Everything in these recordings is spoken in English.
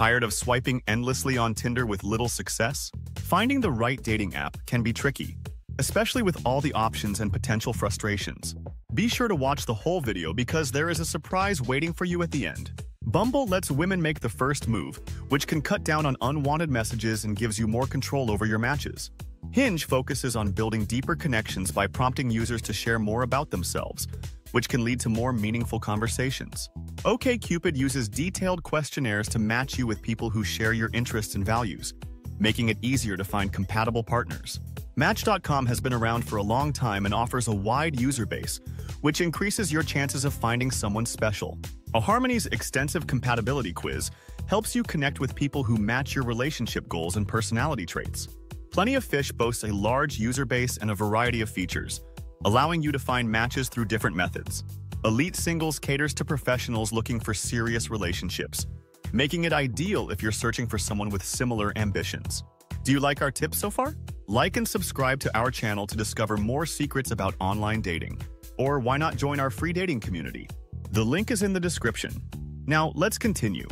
Tired of swiping endlessly on Tinder with little success? Finding the right dating app can be tricky, especially with all the options and potential frustrations. Be sure to watch the whole video because there is a surprise waiting for you at the end. Bumble lets women make the first move, which can cut down on unwanted messages and gives you more control over your matches. Hinge focuses on building deeper connections by prompting users to share more about themselves, which can lead to more meaningful conversations. OkCupid uses detailed questionnaires to match you with people who share your interests and values, making it easier to find compatible partners. Match.com has been around for a long time and offers a wide user base, which increases your chances of finding someone special. eHarmony's extensive compatibility quiz helps you connect with people who match your relationship goals and personality traits. Plenty of Fish boasts a large user base and a variety of features, allowing you to find matches through different methods. Elite Singles caters to professionals looking for serious relationships, making it ideal if you're searching for someone with similar ambitions. Do you like our tips so far? Like and subscribe to our channel to discover more secrets about online dating. Or why not join our free dating community? The link is in the description. Now, let's continue.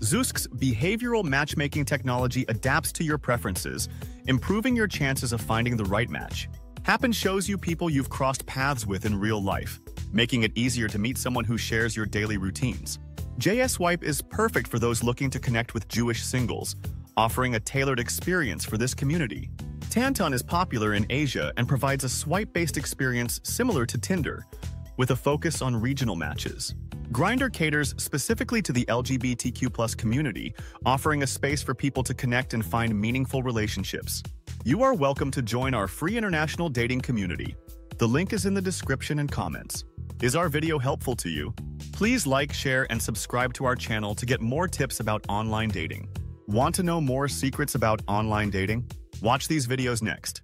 Zoosk's behavioral matchmaking technology adapts to your preferences, improving your chances of finding the right match. Happn shows you people you've crossed paths with in real life, making it easier to meet someone who shares your daily routines. JSwipe is perfect for those looking to connect with Jewish singles, offering a tailored experience for this community. Tantan is popular in Asia and provides a swipe-based experience similar to Tinder, with a focus on regional matches. Grindr caters specifically to the LGBTQ community, offering a space for people to connect and find meaningful relationships. You are welcome to join our free international dating community. The link is in the description and comments. Is our video helpful to you? Please like, share, and subscribe to our channel to get more tips about online dating. Want to know more secrets about online dating? Watch these videos next.